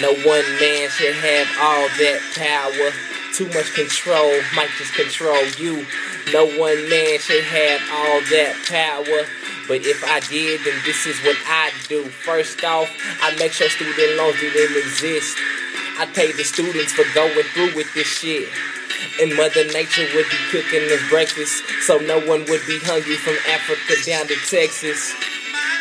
No one man should have all that power. Too much control might just control you. No one man should have all that power. But if I did, then this is what I do. First off, I make sure student loans didn't exist. I pay the students for going through with this shit. And Mother Nature would be cooking us breakfast, so no one would be hungry from Africa down to Texas.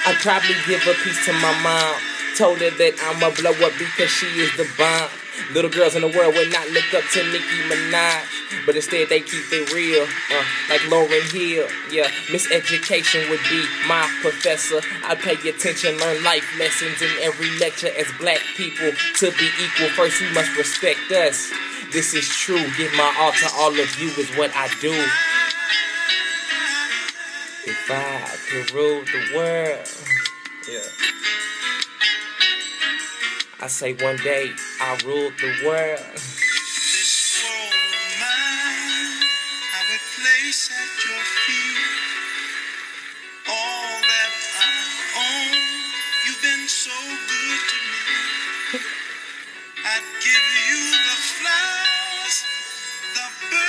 I'd probably give a piece to my mom. Told her that I'ma blow up because she is the bomb. Little girls in the world would not look up to Nicki Minaj, but instead they keep it real, uh, like Lauryn Hill. Yeah, miseducation would be my professor. I pay attention, learn life lessons in every lecture. As black people, to be equal, first we must respect us. This is true. Give my all to all of you is what I do. If I could rule the world, yeah say one day I ruled the world. This world of mine, place at your feet all that I own. You've been so good to me. I'd give you the flowers, the birds.